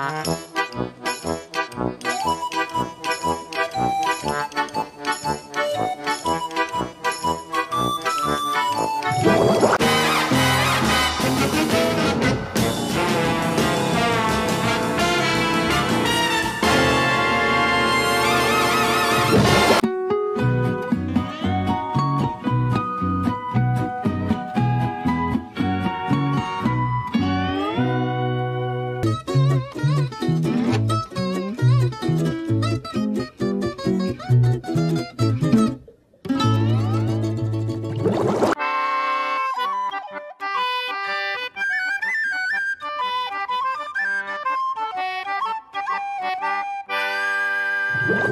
ครับ Whoa.